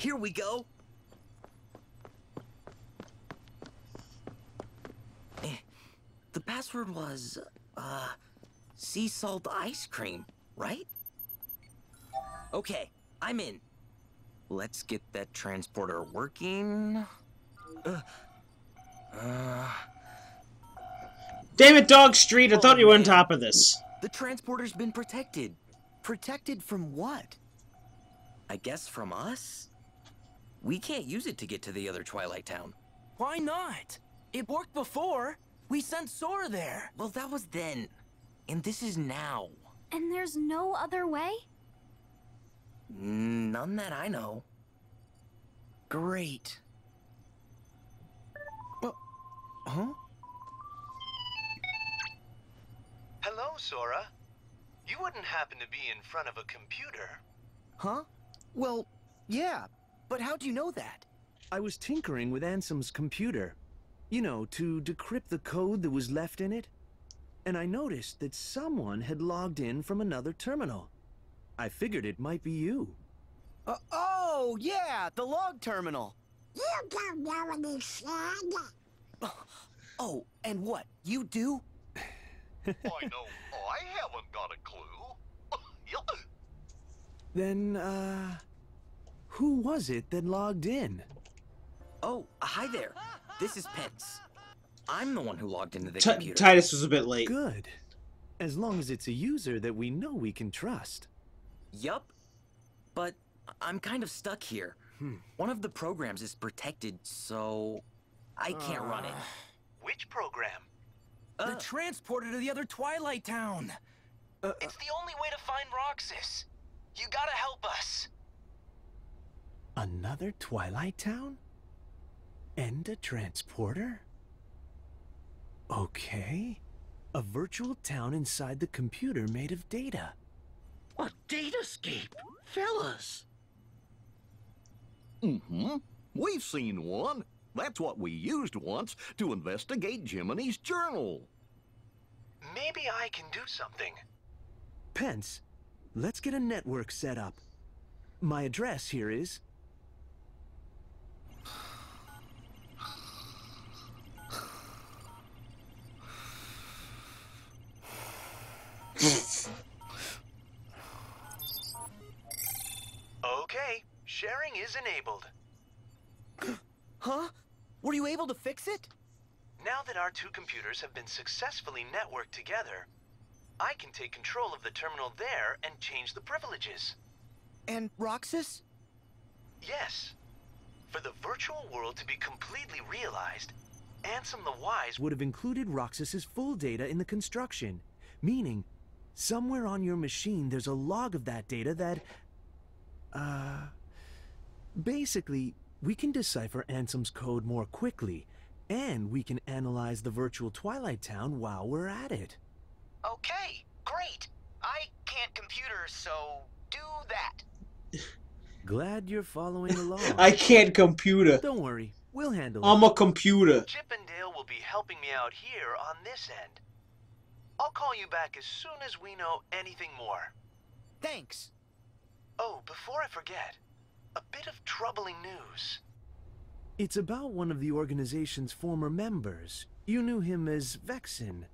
Here we go. Eh, The password was, uh, sea salt ice cream, right? Okay, I'm in. Let's get that transporter working. Uh, uh, Damn it, Dog Street! I thought you were on top of this. the transporter's been protected. Protected from what? I guess from us? We can't use it to get to the other Twilight Town. Why not? It worked before. We sent Sora there. Well, that was then. And this is now. And there's no other way? None that I know. Great. Uh, huh? Hello, Sora. You wouldn't happen to be in front of a computer. Huh? Well, yeah. But how do you know that? I was tinkering with Ansem's computer. You know, to decrypt the code that was left in it. And I noticed that someone had logged in from another terminal. I figured it might be you. Uh, oh, yeah, the log terminal. You don't know any said. Oh, and what? You do? I know I haven't got a clue. Then, uh... Who was it that logged in? Oh, hi there. This is Pence. I'm the one who logged into the T- computer. Titus was a bit late. Good. As long as it's a user that we know we can trust. Yup. But I'm kind of stuck here. Hmm. One of the programs is protected, so I can't run it. Ah. Which program? Uh, the transporter to the other Twilight Town. Uh, it's the only way to find Roxas. You gotta help us. Another Twilight Town? And a transporter? Okay. A virtual town inside the computer made of data. A datascape, fellas. Mm-hmm. We've seen one. That's what we used once to investigate Jiminy's journal. Maybe I can do something. Pence, let's get a network set up. My address here is. Okay, sharing is enabled. Huh? Were you able to fix it? Now that our two computers have been successfully networked together, I can take control of the terminal there and change the privileges. And Roxas? Yes. For the virtual world to be completely realized, Ansem the Wise would have included Roxas's full data in the construction, meaning somewhere on your machine there's a log of that data that uh basically we can decipher Ansem's code more quickly and we can analyze the virtual Twilight Town while we're at it. Okay, great. I can't computer, so do that. Glad you're following along. I can't computer. Don't worry, we'll handle it. I'm a computer. Chip and Dale will be helping me out here on this end. I'll call you back as soon as we know anything more. Thanks. Oh, before I forget, a bit of troubling news. It's about one of the organization's former members. You knew him as Vexen.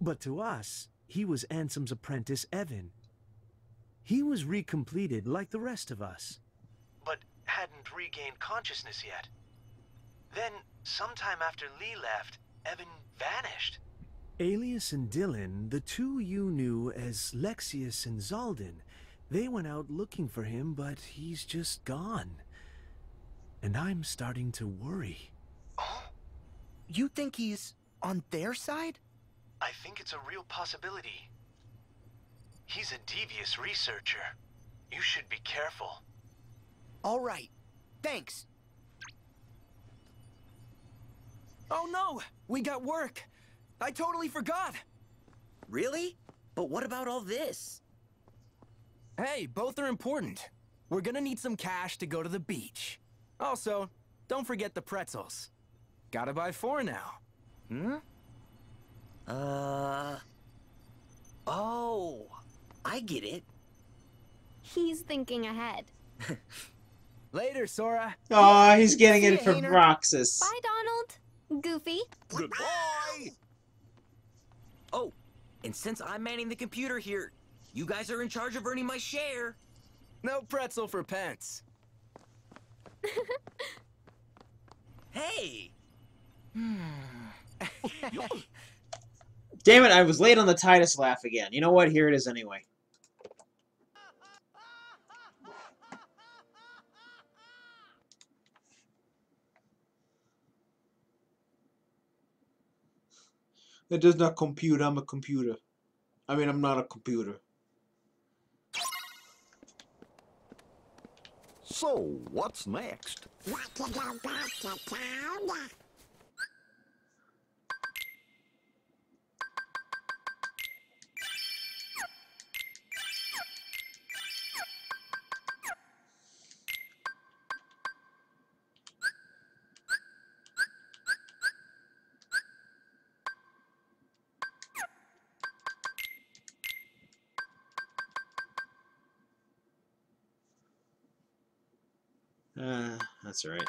But to us, he was Ansem's apprentice, Even. He was recompleted like the rest of us. but hadn't regained consciousness yet. Then, sometime after Lee left, Even vanished. Aeleus and Dilan, the two you knew as Lexaeus and Xaldin, they went out looking for him, but he's just gone. And I'm starting to worry. Oh, You think he's on their side? I think it's a real possibility. He's a devious researcher. You should be careful. All right. Thanks. Oh no! We got work! I totally forgot! Really? But what about all this? Hey, both are important. We're gonna need some cash to go to the beach. Also, don't forget the pretzels. Gotta buy four now. Hmm? Uh. Oh, I get it. He's thinking ahead. Later, Sora. Aw, he's getting See it from Roxas. Bye, Donald. Goofy. Goodbye! And since I'm manning the computer here, you guys are in charge of earning my share. No pretzel for pence. Hey! Hmm. Damn it, I was late on the Titus laugh again. You know what? Here it is anyway. It does not compute. I'm a computer. I mean, I'm not a computer. So, what's next? Want to go back to town? That's alright.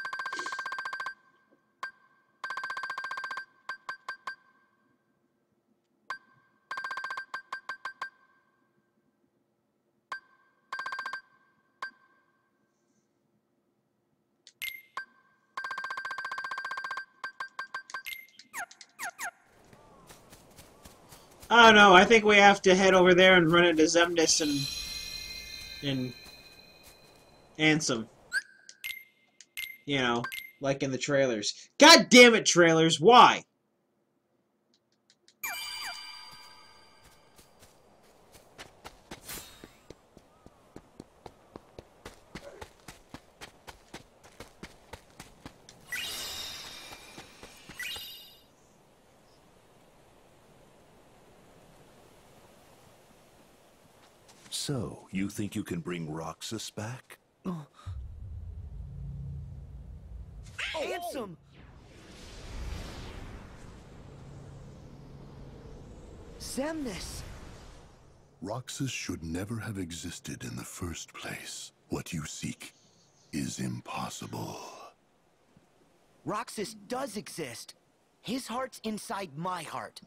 I oh, don't. I think we have to head over there and run into Xemnas and and Ansem. You know, like in the trailers. God damn it, trailers! Why? So, you think you can bring Roxas back? Oh, Xemnas! Roxas should never have existed in the first place. What you seek is impossible. Roxas does exist. His heart's inside my heart.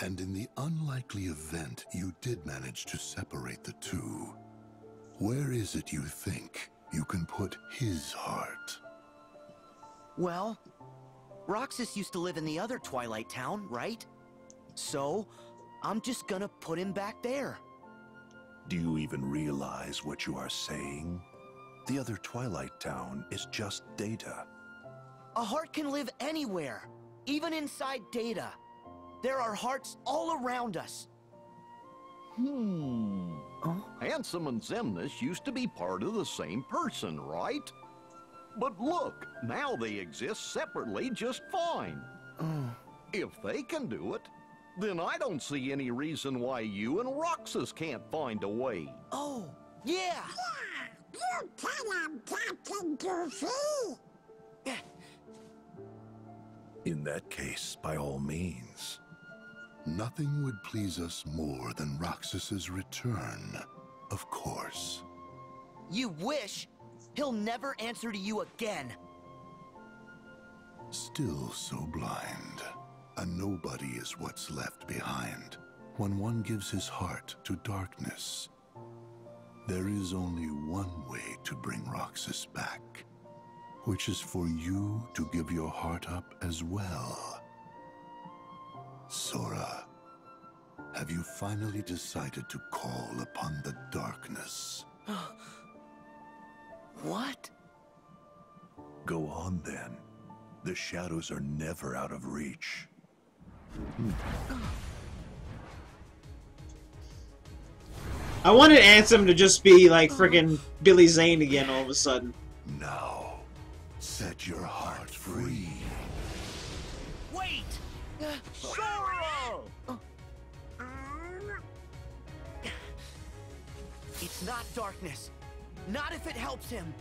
And in the unlikely event you did manage to separate the two, where is it you think you can put his heart? Well, Roxas used to live in the other Twilight Town, right? So, I'm just gonna put him back there. Do you even realize what you are saying? The other Twilight Town is just data. A heart can live anywhere, even inside data. There are hearts all around us. Hmm. Ansem and Xemnas used to be part of the same person, right? But look, now they exist separately just fine. Oh. If they can do it, then I don't see any reason why you and Roxas can't find a way. Oh, yeah! You tell him, Captain Goofy! In that case, by all means. Nothing would please us more than Roxas's return, of course. You wish? He'll never answer to you again. Still so blind. A nobody is what's left behind when one gives his heart to darkness. There is only one way to bring Roxas back, which is for you to give your heart up as well. Sora, have you finally decided to call upon the darkness? What? Go on then. The shadows are never out of reach. I wanted Ansem to just be like freaking Billy Zane again all of a sudden. Now, set your heart free. Wait! Sora! It's not darkness. Not if it helps him.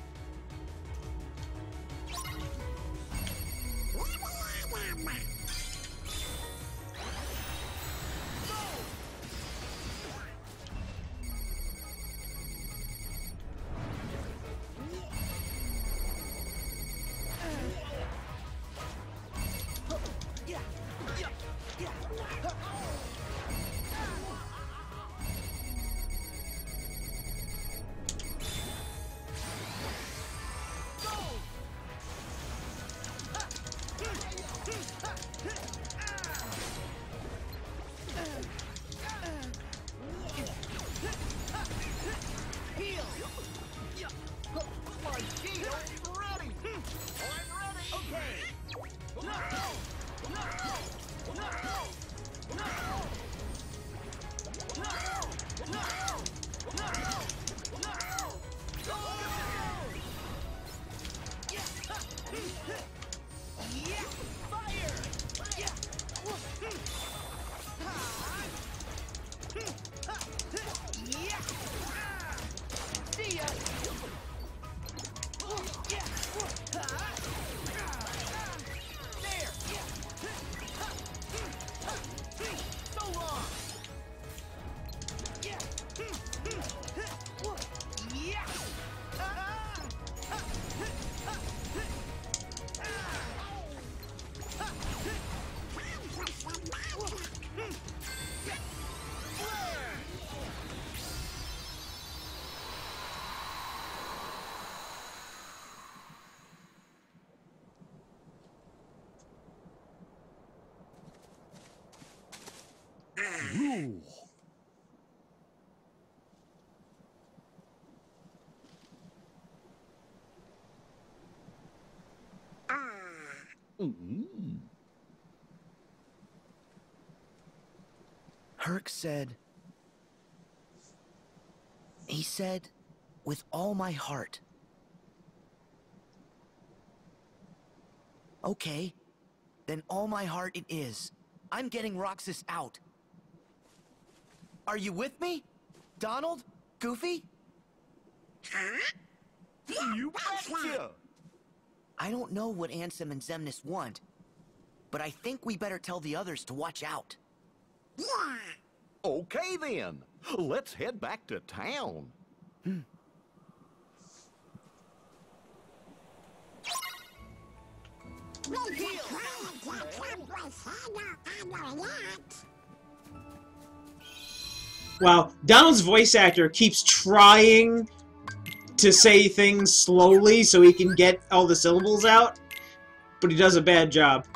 Ooh. Herc said. He said, with all my heart. Okay, then all my heart it is. I'm getting Roxas out. Are you with me? Donald? Goofy? You betcha! I don't know what Ansem and Xemnas want, but I think we better tell the others to watch out. Okay then, let's head back to town. We just Wow, Donald's voice actor keeps trying to say things slowly so he can get all the syllables out, but he does a bad job.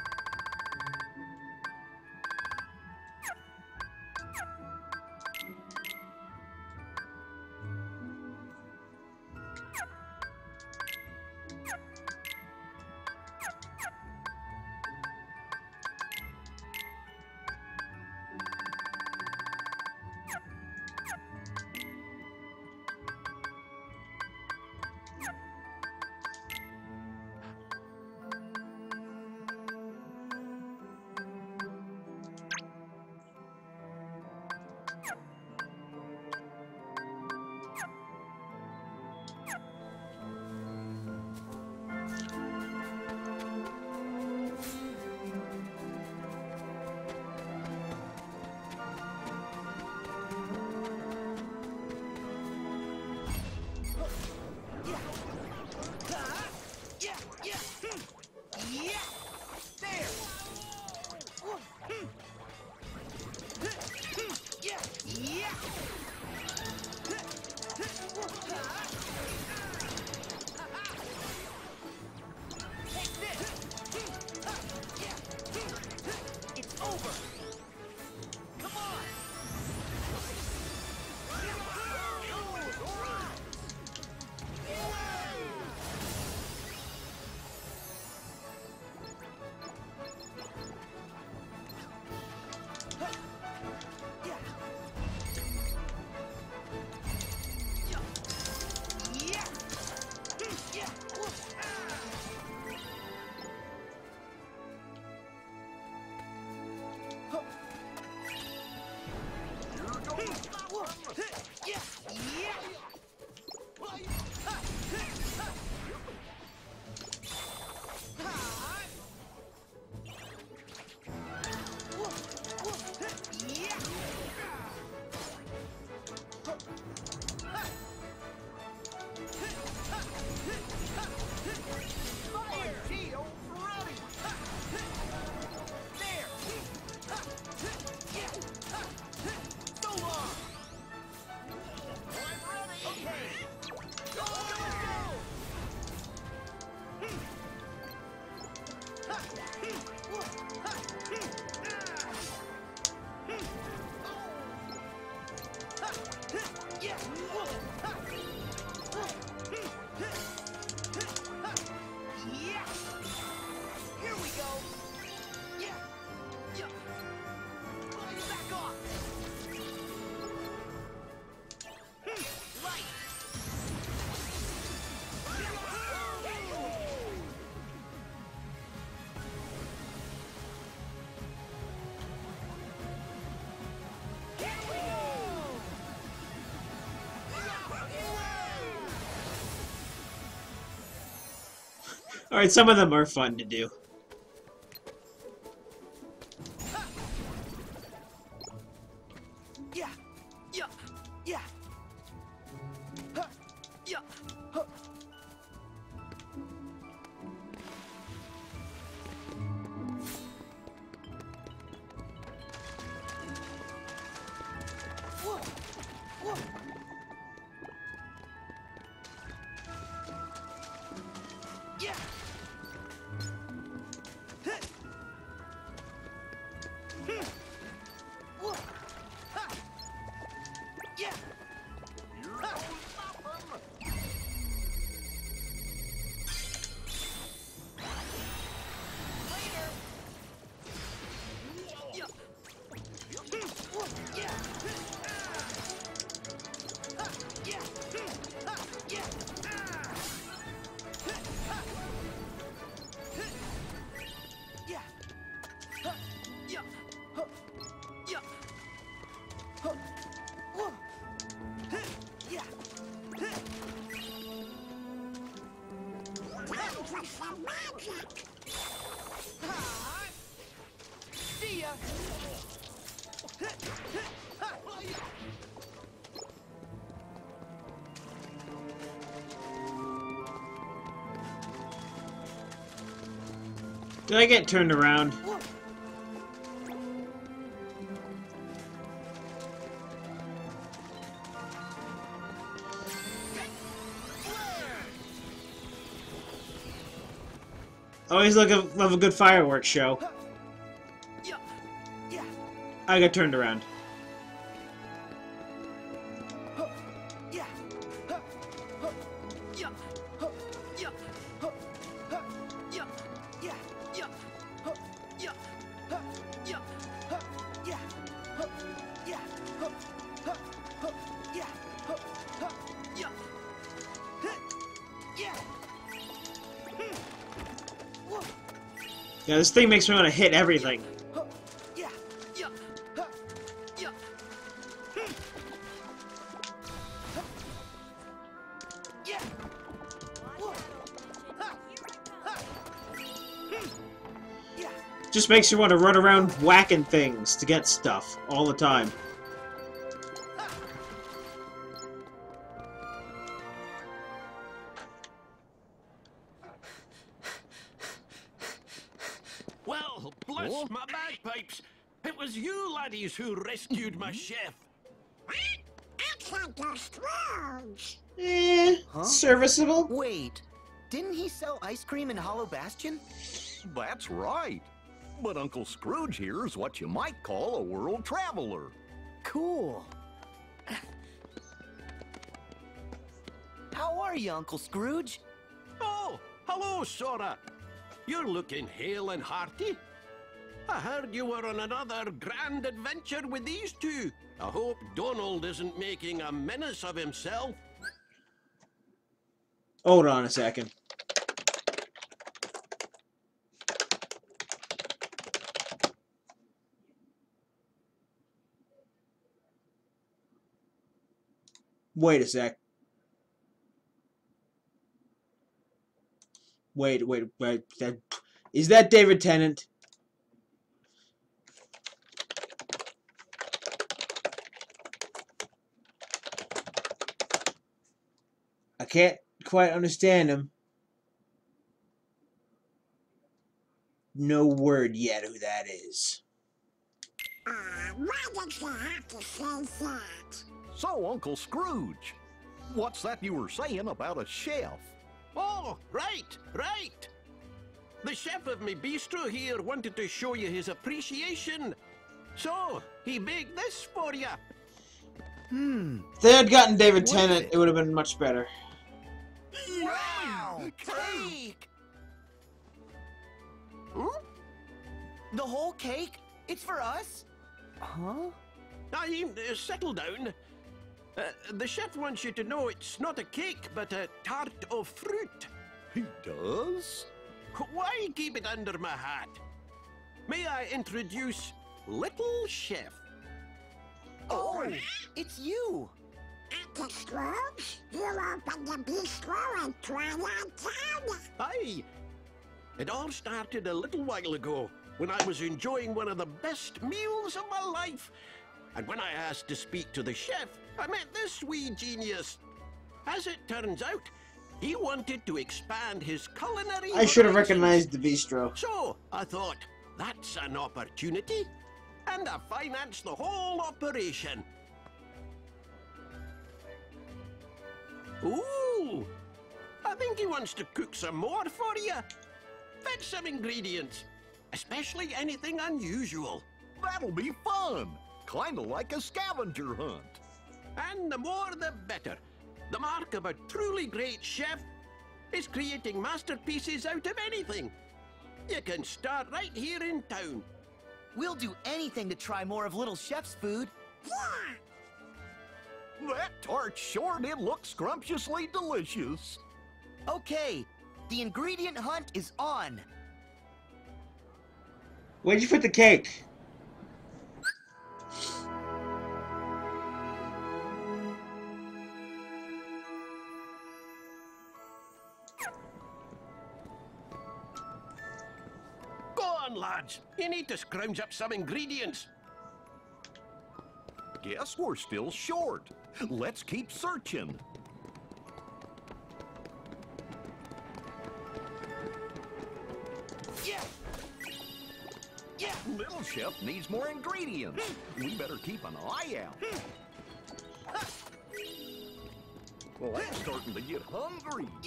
Alright, some of them are fun to do. Did I get turned around? Always look of, love a good fireworks show. I got turned around. This thing makes me want to hit everything. Just makes you want to run around whacking things to get stuff all the time. Bless my bagpipes. It was you laddies who rescued my chef. It's Uncle Scrooge. Eh, Huh? serviceable. Wait, didn't he sell ice cream in Hollow Bastion? That's right. But Uncle Scrooge here is what you might call a world traveler. Cool. How are you, Uncle Scrooge? Oh, hello, Sora. You're looking hale and hearty. I heard you were on another grand adventure with these two. I hope Donald isn't making a menace of himself. Hold on a second. Wait a sec. Wait, wait, wait. That, is that David Tennant? Can't quite understand him. No word yet who that is. Uh, why did you have to say that? So, Uncle Scrooge, what's that you were saying about a chef? Oh, right, right. The chef of me bistro here wanted to show you his appreciation. So, he baked this for you. Hmm. If they had gotten David What Tennant, it? it would have been much better. Wow! Cake! Hmm? The whole cake? It's for us? Huh? I uh, settle down. Uh, the chef wants you to know it's not a cake, but a tart of fruit. He does? Why keep it under my hat? May I introduce Little Chef? Oh, it's you! Scrooge, you opened the bistro Twilight Town. Aye. It all started a little while ago when I was enjoying one of the best meals of my life. And when I asked to speak to the chef, I met this wee genius. As it turns out, he wanted to expand his culinary. I should have recognized the bistro. So I thought, that's an opportunity. And I financed the whole operation. Ooh! I think he wants to cook some more for you. Fetch some ingredients, especially anything unusual. That'll be fun. Kinda like a scavenger hunt. And the more the better. The mark of a truly great chef is creating masterpieces out of anything. You can start right here in town. We'll do anything to try more of Little Chef's food. That tart sure did look scrumptiously delicious. Okay, the ingredient hunt is on. Where'd you put the cake? Go on, lads. You need to scrounge up some ingredients. Guess we're still short. Let's keep searching. Yeah. Yeah. Little Chef needs more ingredients. Hmm. We better keep an eye out. Hmm. Well, I'm starting to get hungry.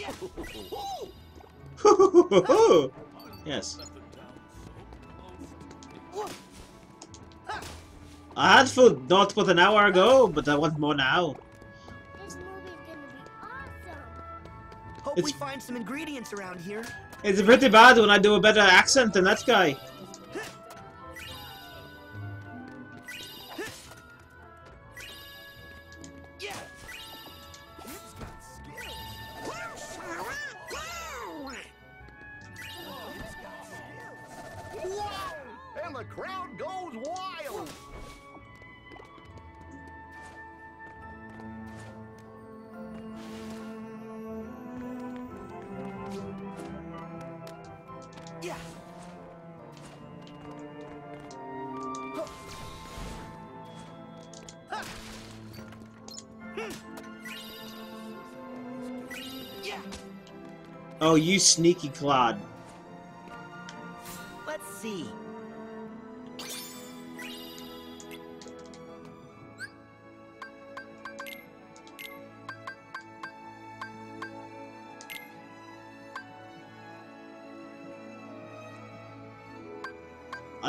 yes. I had food not but an hour ago, but I want more now. This movie's gonna be awesome. Hope It's- we find some ingredients around here. It's pretty bad when I do a better accent than that guy. Yeah. Oh, you sneaky clod.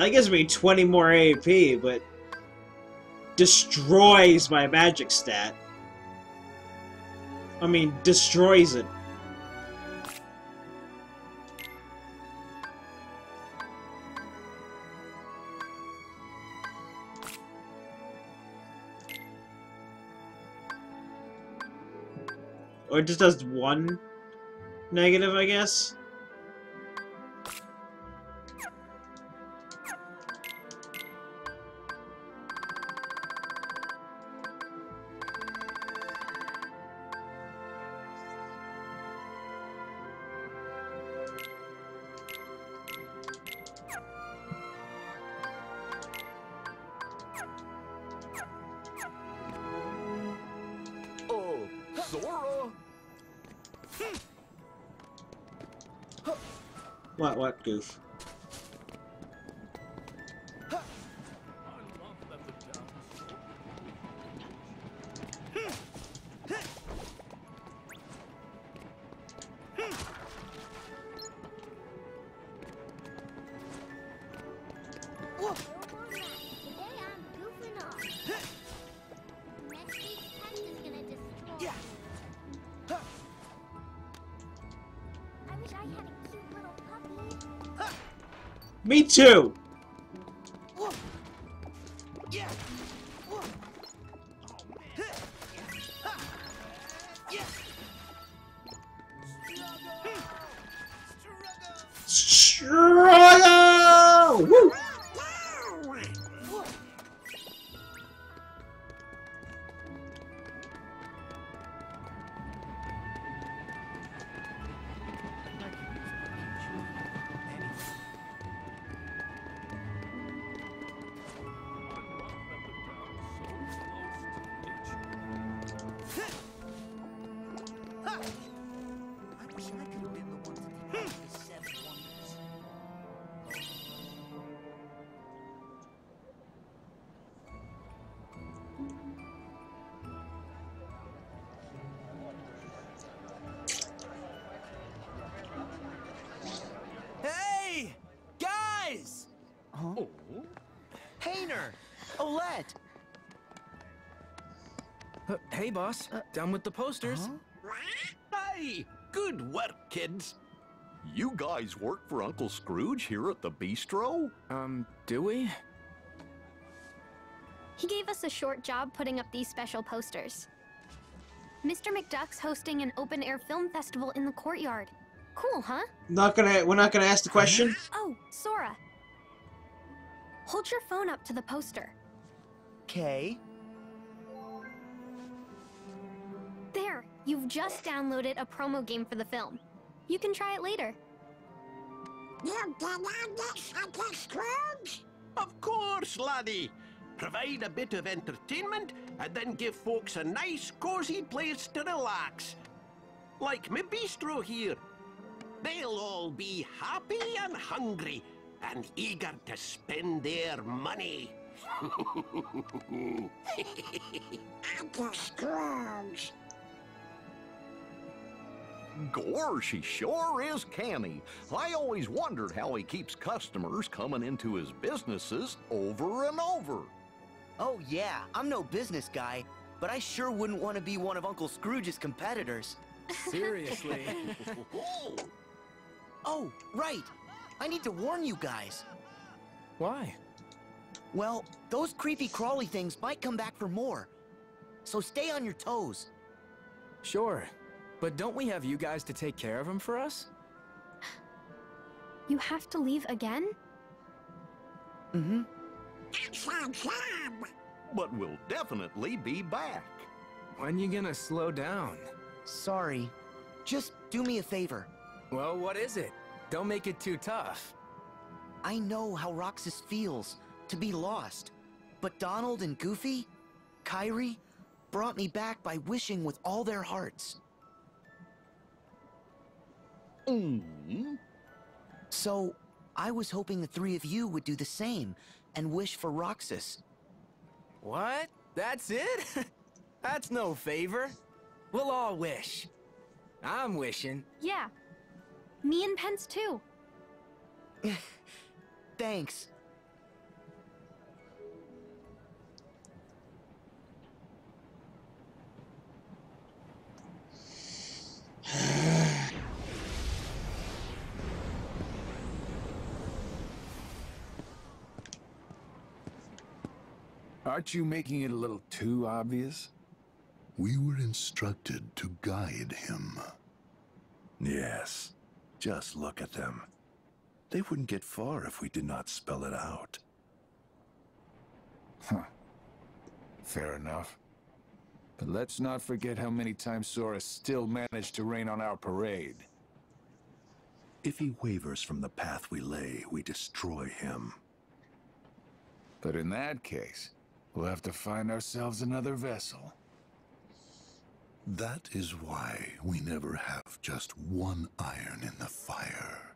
That gives me 20 more AP, but destroys my magic stat. I mean, destroys it. Or it just does one negative, I guess. Me too! Hayner! Olette! Uh, hey, boss. Done with the posters. Hey, good work, kids. You guys work for Uncle Scrooge here at the bistro? Um, do we? He gave us a short job putting up these special posters. Mr. McDuck's hosting an open air film festival in the courtyard. Cool, huh? Not gonna. We're not gonna ask the question. Oh, Sora. Hold your phone up to the poster. Okay. There, you've just downloaded a promo game for the film. You can try it later. You can have this, Uncle Scrooge? Of course, laddie. Provide a bit of entertainment and then give folks a nice, cozy place to relax. Like my bistro here. They'll all be happy and hungry and eager to spend their money. Uncle Scrooge. Gorsh, he sure is canny. I always wondered how he keeps customers coming into his businesses over and over. Oh, yeah, I'm no business guy, but I sure wouldn't want to be one of Uncle Scrooge's competitors. Seriously. oh, right. I need to warn you guys. Why? Well, those creepy crawly things might come back for more. So stay on your toes. Sure. But don't we have you guys to take care of them for us? You have to leave again? Mm-hmm. That's our job. But we'll definitely be back. When you gonna slow down? Sorry. Just do me a favor. Well, what is it? Don't make it too tough. I know how Roxas feels to be lost. But Donald and Goofy, Kairi, brought me back by wishing with all their hearts. Mm. So, I was hoping the three of you would do the same and wish for Roxas. What? That's it? That's no favor. We'll all wish. I'm wishing. Yeah. Me and Pence too. Thanks. Aren't you making it a little too obvious? We were instructed to guide him. Yes. Just look at them. They wouldn't get far if we did not spell it out. Huh. Fair enough. But let's not forget how many times Sora still managed to rain on our parade. If he wavers from the path we lay, we destroy him. But in that case, we'll have to find ourselves another vessel. That is why we never have just one iron in the fire.